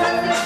Yeah.